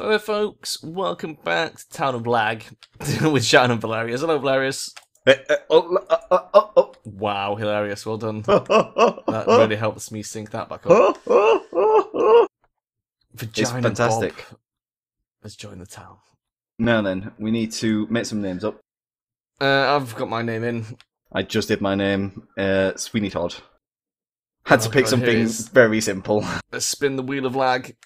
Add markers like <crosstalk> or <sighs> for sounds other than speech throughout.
So, there, folks, welcome back to Town of Lag <laughs> with Shannon and Valerius. Hello, Valerius. Eh, eh, oh, uh, uh, oh, oh, Wow, hilarious. Well done. <laughs> That really helps me sync that back up. Vagina fantastic. Bob has joined the town. Now then, we need to make some names up. Uh, I've got my name in. I just did my name, uh, Sweeney Todd. Had to Oh, pick God, something very simple. Let's <laughs> spin the wheel of lag.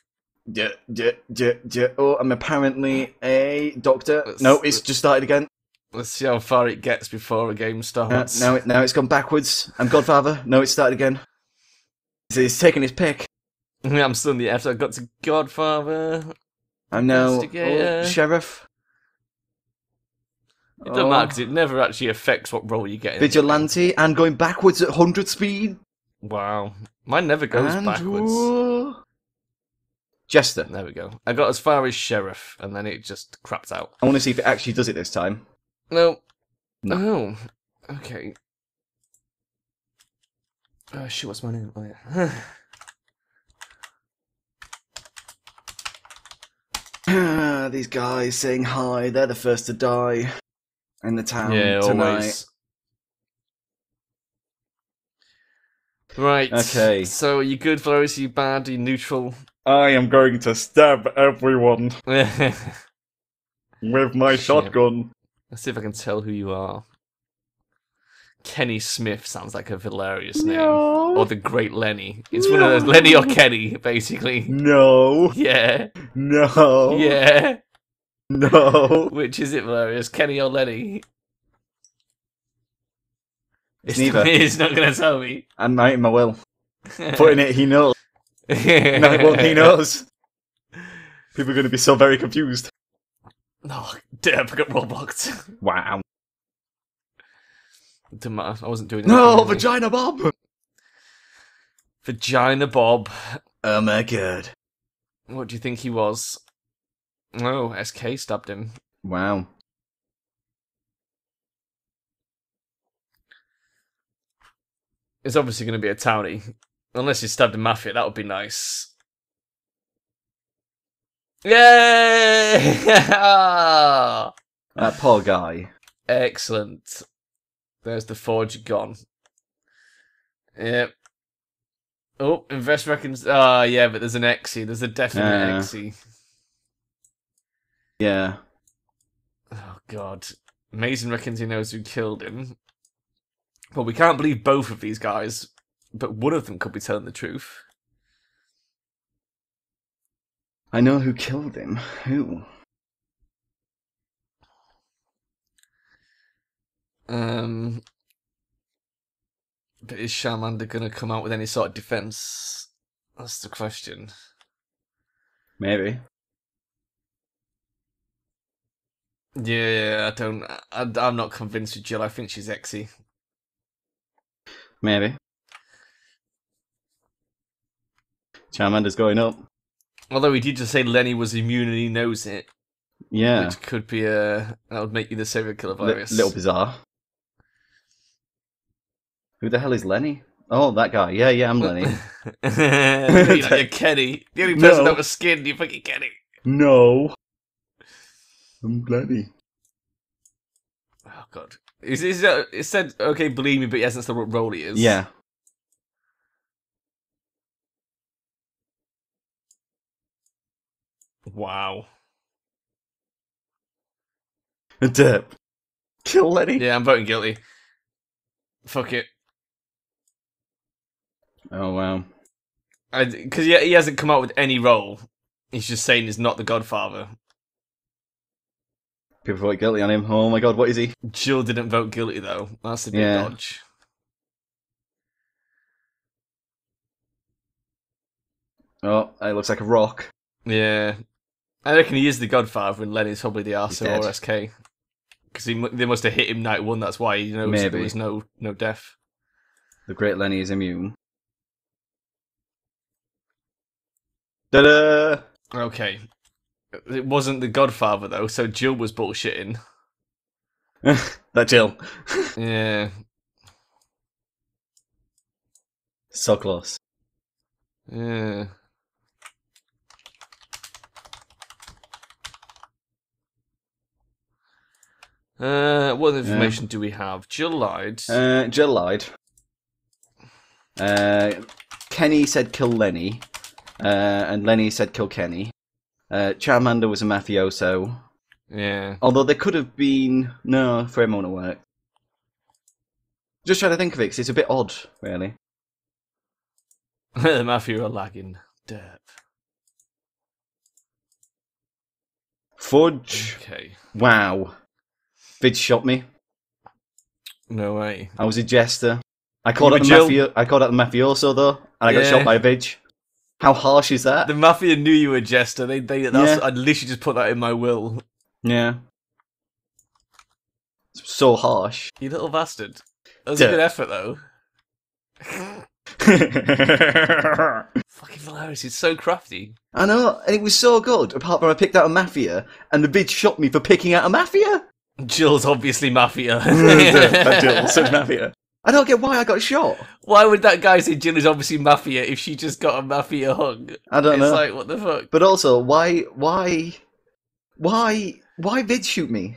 Yeah, yeah, yeah, yeah. Oh, I'm apparently a doctor. Let's- No, it's just started again. Let's see how far it gets before a game Uh, starts. now, it, now it's gone backwards. I'm Godfather. No, it's started again. So he's taking his pick. <laughs> I'm still in the F. I got to Godfather. I'm now oh, sheriff. It doesn't matter because it never actually affects what role you get in. Vigilante and going backwards at 100 speed. Wow. Mine never goes and backwards. uh, Jester. There we go. I got as far as Sheriff, and then it just crapped out. I want to see if it actually does it this time. No. No. Oh. Okay. Oh, shit, what's my name? Oh, yeah. <sighs> These guys saying hi, they're the first to die in the town yeah, tonight. always. Right. Okay. So, are you good, Flores? Are you bad? Are you neutral? I am going to stab everyone <laughs> with my shotgun. see if I can tell who you are. Kenny Smith sounds like a hilarious name. No. Or the Great Lenny. It's one of those Lenny or Kenny, basically. No. Yeah. No. Yeah. No. Which is it, Valerius? Kenny or Lenny? It's neither. <laughs> He's not going to tell me. I'm writing my will. Putting it, he knows. <laughs> No, one, he knows. People are going to be so very confused. No, damn, I got Roblox. Wow. Didn't matter. I wasn't doing No, anything. Vagina Bob. Vagina Bob. Oh my god. What do you think he was? Oh, SK stabbed him. Wow. It's obviously going to be a townie. Unless he stabbed a mafia, that would be nice. Yay! <laughs> That poor guy. Excellent. There's the forge gone. Yep. Oh, invest reckons. Ah, yeah, but there's an Exy. There's a definite Yeah. Exy. Yeah. Oh God. Mason reckons he knows who killed him. Well, we can't believe both of these guys, but one of them could be telling the truth. I know who killed him. Who? Um, but is Charmander gonna come out with any sort of defense? That's the question. Maybe. Yeah, I don't. I, I'm not convinced with Jill. I think she's Exy. Maybe. Charmander's going up. Although he did just say Lenny was immune and he knows it, Yeah. which could be a that would make you the serial killer virus. little bizarre. Who the hell is Lenny? Oh, that guy. Yeah, yeah, I'm Lenny. <laughs> you're, you're Kenny. The only person No. that was skinned, you fucking Kenny. no. I'm Lenny. Oh god. Is is uh, it said okay? Believe me, but he hasn't said what role he is. Yeah. Wow. Dip. Kill Lenny. Yeah, I'm voting guilty. Fuck it. Oh wow. Because he, he hasn't come out with any role. He's just saying he's not the Godfather. People vote guilty on him. Oh my god, what is he? Jill didn't vote guilty though. That's a big Yeah. dodge. Oh, it looks like a rock. Yeah. I reckon he is the Godfather, and Lenny's probably the Arso or. SK. Because they must have hit him night one. That's why he knows that there was no no death. The great Lenny is immune. Ta-da! Okay. It wasn't the Godfather though, so Jill was bullshitting. <laughs> that Jill. <laughs> Yeah. So close. Yeah. Uh, what information do we have? Jill lied. Uh, Jill lied. Uh, Kenny said kill Lenny, uh, and Lenny said kill Kenny. Uh, Charmander was a mafioso. yeah. Although there could have been no for him to work. Just trying to think of it 'cause it's a bit odd, really. <laughs> the mafia are lagging. Derp. Fudge. Okay. Wow. Vid shot me. No way. I was a jester. I called You out the Jill? mafia. I called out the mafioso though, and I got shot by a Vidge. How harsh is that? The mafia knew you were a jester. They, they, that's, Yeah. I'd literally just put that in my will. Yeah. So harsh. You little bastard. That was a good effort, though. <laughs> Fucking hilarious. It's so crafty. I know, and it was so good. Apart from I picked out a mafia, and the Vidge shot me for picking out a mafia. Jill's obviously mafia. That Jill said mafia. I don't get why I got shot. Why would that guy say Jill is obviously mafia if she just got a mafia hug? I don't it's know. It's like, what the fuck? But also, why, why, why, why Vidge shoot me?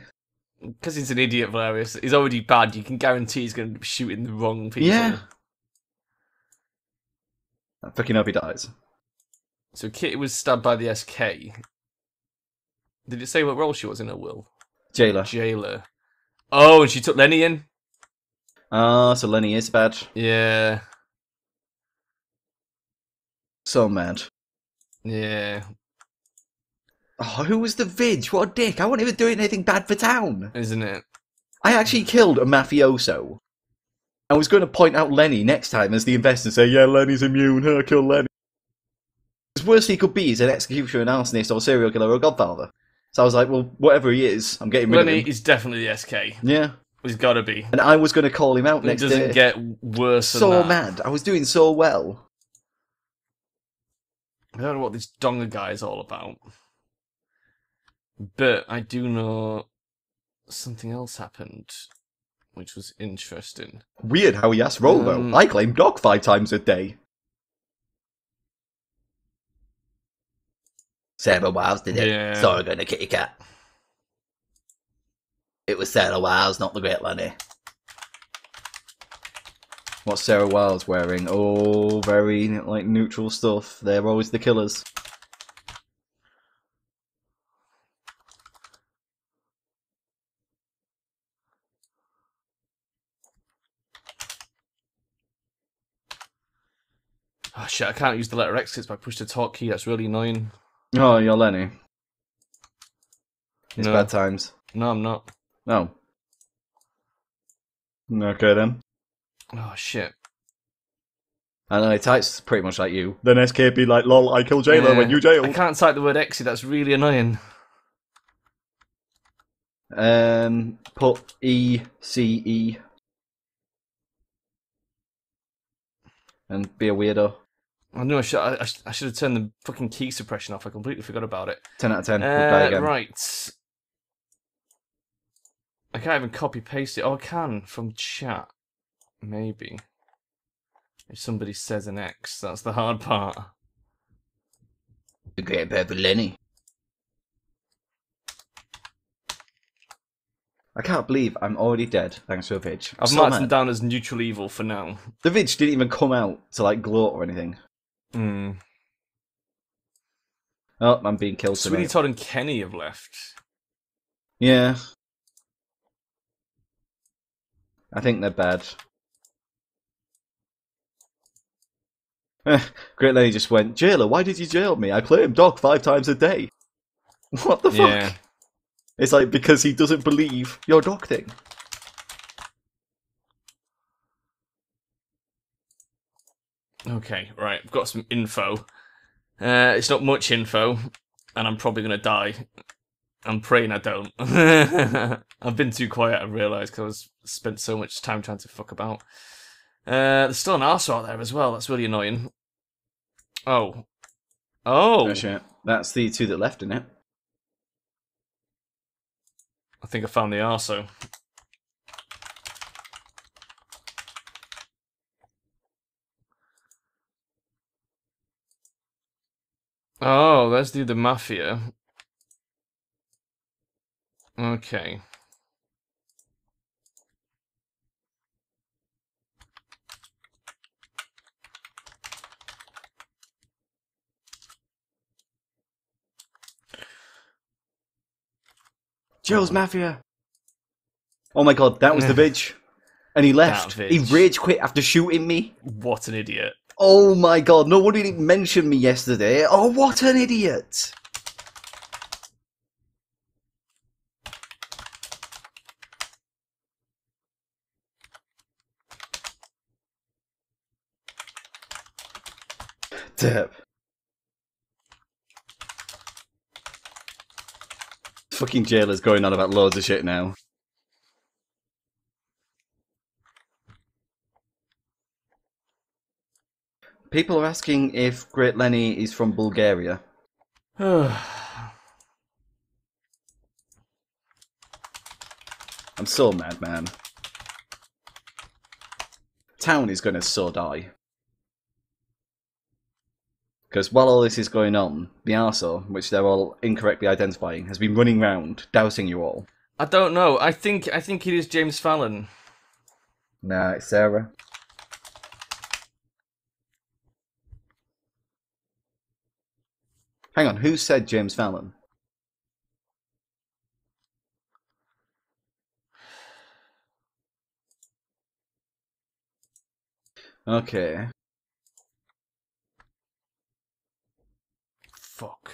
Because he's an idiot, Valerius. He's already bad. You can guarantee he's going to be shooting the wrong people. Yeah. I fucking hope he dies. So Kitty was stabbed by the SK. Did it say what role she was in her will? Jailer. Jailer. Oh, and she took Lenny in? Ah, so Lenny is bad. Yeah. So mad. Yeah. Oh, who was the Vidge? What a dick. I wasn't even doing anything bad for town. Isn't it? I actually killed a mafioso. I was going to point out Lenny next time as the investor and say, yeah, Lenny's immune, huh, kill Lenny. As worst he could be is an executioner, an arsonist, or serial killer, or a godfather. So I was like, well, whatever he is, I'm getting rid Lenny of him. is definitely the SK. Yeah. He's got to be. And I was going to call him out It next doesn't day. get worse than so that. mad. I was doing so well. I don't know what this Donga guy is all about. But I do know something else happened, which was interesting. Weird how he asked Rolvo. Um, I claim dog five times a day. Sarah Wiles did it. Yeah. Sorry, going to kitty cat. It was Sarah Wiles, not the Great Lenny. What's Sarah Wiles wearing? Oh, very like neutral stuff. They're always the killers. Oh shit, I can't use the letter X because I pushed the talk key. That's really annoying. Oh, you're Lenny. It's No. bad times. No, I'm not. No. Okay then. Oh shit. I know, it types pretty much like you. Then SKP like, lol, I kill jailer when you jail. I can't type the word exit. That's really annoying. Um, put E C E and be a weirdo. I know I should. I, I I should have turned the fucking key suppression off. I completely forgot about it. Ten out of ten. we'll Uh, again. right. I can't even copy paste it. Oh, I can from chat. Maybe. If somebody says an X, that's the hard part. The great purple Lenny. I can't believe I'm already dead thanks to a Vidge. I've marked them down as neutral evil for now. The Vidge didn't even come out to like gloat or anything. Hmm. Oh, I'm being killed Sweeney tonight. Todd and Kenny have left. Yeah. I think they're bad. <laughs> Great Lenny just went, Jailer, why did you jail me? I play him dog five times a day. <laughs> What the fuck? Yeah. It's like because he doesn't believe your dog Okay, right. I've got some info. Uh, it's not much info, and I'm probably gonna die. I'm praying I don't. <laughs> I've been too quiet. I realised because I spent so much time trying to fuck about. Uh, there's still an arse out there as well. That's really annoying. Oh, oh! Oh, shit. That's the two that left in it. I think I found the arso. Oh, let's do the mafia. Okay. Joe's Mafia. Oh my god, that was the <laughs> bitch. And he left. He rage quit after shooting me. What an idiot. Oh my god, no one didn't mention me yesterday. Oh, what an idiot. Dip. Fucking jailer's going on about loads of shit now. People are asking if Great Lenny is from Bulgaria. <sighs> I'm so mad, man. Town is gonna so die. Because while all this is going on, the arsehole, which they're all incorrectly identifying, has been running round, dousing you all. I don't know. I think I think it is James Fallon. Nah, it's Sarah. Hang on, who said James Fallon? Okay. Fuck.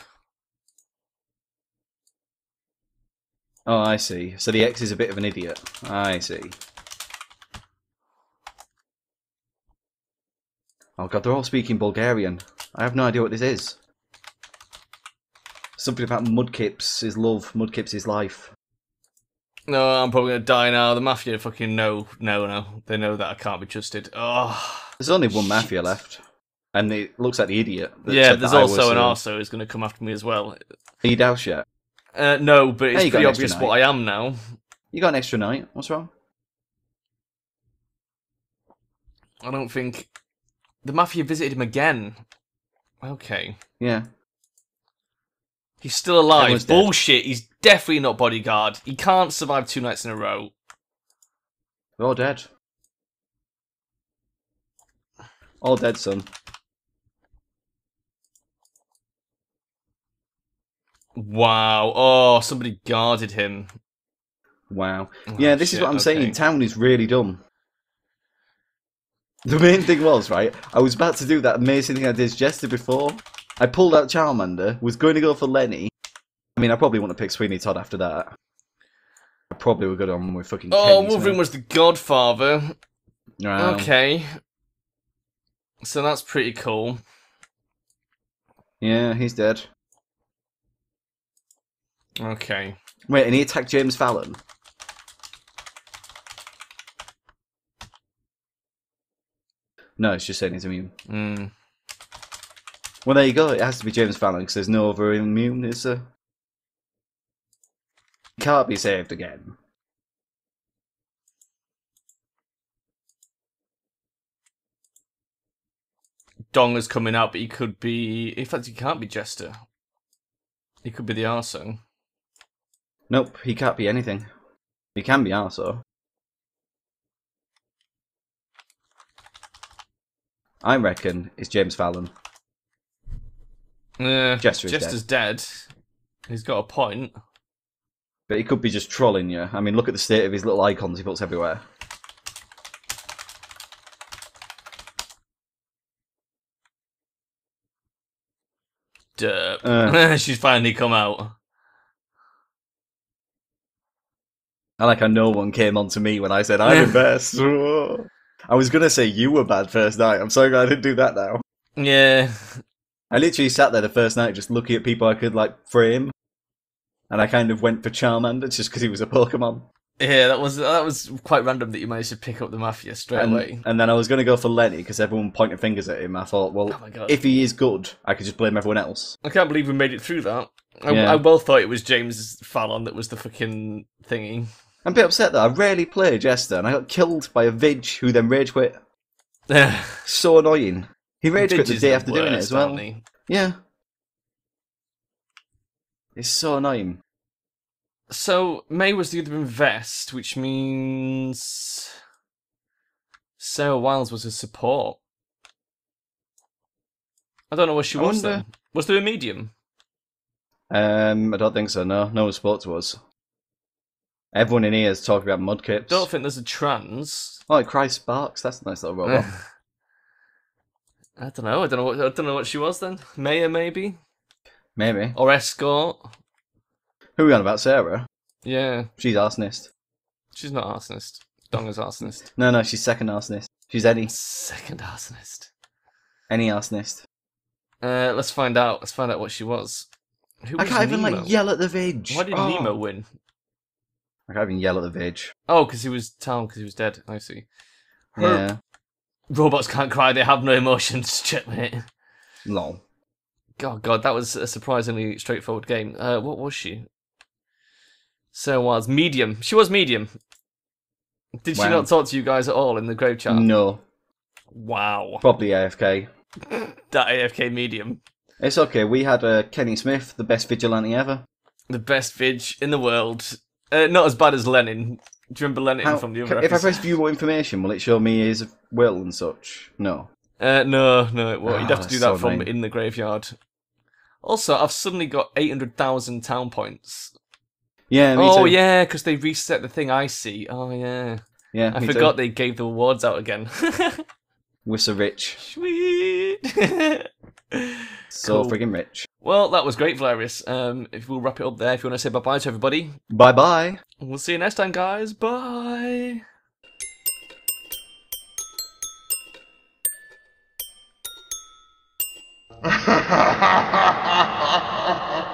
Oh, I see. So the X is a bit of an idiot. I see. Oh god, they're all speaking Bulgarian. I have no idea what this is. Something about Mudkips is love, Mudkips is life. No, I'm probably gonna die now. The mafia fucking know, no, no. They know that I can't be trusted. Oh, There's only one mafia left. And it looks like the idiot. yeah. There's also an uh, arso who's gonna come after me as well. Are you doused yet? Uh, no, but it's Hey, pretty obvious what I am now. You got an extra night. What's wrong? I don't think the mafia visited him again. Okay, Yeah. He's still alive. Everyone's dead. Bullshit. He's definitely not bodyguard. He can't survive two nights in a row. They're all dead. All dead, son. Wow. Oh, somebody guarded him. Wow. Oh, Yeah, this is what I'm saying. Town is really dumb. The main thing was, right, I was about to do that amazing thing I did Jester before. I pulled out Charmander, was going to go for Lenny. I mean, I probably want to pick Sweeney Todd after that. I probably would have gone with fucking Oh, Kenny Wolverine Smith. was the godfather. Wow. Okay. So that's pretty cool. Yeah, he's dead. Okay. Wait, and he attacked James Fallon? No, it's just saying he's immune. Mm. Well, there you go. It has to be James Fallon because there's no other immune, is there? Can't be saved again. Donga's coming out, but he could be. In fact, he can't be Jester. He could be the Arso. Nope, he can't be anything. He can be Arso. I reckon it's James Fallon. Yeah, is Jester's dead. He's got a point. But he could be just trolling you. I mean, look at the state of his little icons he puts everywhere. Derp. Uh. <laughs> She's finally come out. I like how no one came on to me when I said I'm the best. <laughs> I was gonna say you were bad first night. I'm so glad I didn't do that now. Yeah. I literally sat there the first night just looking at people I could like frame, and I kind of went for Charmander just because he was a Pokemon. Yeah, that was that was quite random that you managed to pick up the Mafia straight And, away. and then I was gonna go for Lenny because everyone pointed fingers at him. I thought, well, Oh if he is good, I could just blame everyone else. I can't believe we made it through that. I, Yeah. I well thought it was James Fallon that was the fucking thingy. I'm a bit upset that I rarely play Jester, and I got killed by a Vig who then rage quit. <laughs> So annoying. He rage it the day after doing it as well. Yeah. It's so annoying. So May was the other invest, which means Sarah Wiles was a support. I don't know where she I was wonder- then. Was there a medium? Um, I don't think so. No, no sports was. Everyone in here is talking about mudkips. Don't think there's a trans. Oh, cries sparks. That's a nice little robot. <laughs> <laughs> I don't know. I don't know. What, I don't know what she was then. Mayor maybe Maybe. or escort. Who are we on about? Sarah? Yeah, She's arsonist. she's not arsonist. Donga's arsonist. No, no, she's second arsonist. She's any. Second arsonist. Any arsonist. Uh, let's find out. Let's find out what she was. Who I was can't even like yell at the veg. Why did Oh. Nemo win? I can't even yell at the veg. Oh, because he was town. Because he was dead. I see. Her- Yeah. Robots can't cry. They have no emotions. <laughs> Checkmate. Lol. God, God, that was a surprisingly straightforward game. Uh, what was she? So was medium. She was medium. Did she not talk to you guys at all in the grave chat? No. Wow, Probably AFK. <laughs> that AFK medium, It's okay. We had uh, Kenny Smith, the best vigilante ever. the best vid in the world. Uh, not as bad as Lenin. Do you remember Lenin How- from the ca- other? if I episode? press view more information, will it show me his will and such? No. Uh, no, no. Well, you'd have to Ah, do so that from annoying. in the graveyard. Also, I've suddenly got eight hundred thousand town points. Yeah, me oh too. yeah, because they reset the thing I see. Oh yeah, Yeah, I me forgot Too. they gave the awards out again. <laughs> We're so rich. Sweet. <laughs> So Cool. friggin' rich. Well, that was great, Valerius. Um, if we'll wrap it up there, if you want to say bye bye to everybody, Bye bye. we'll see you next time, guys. Bye. <laughs>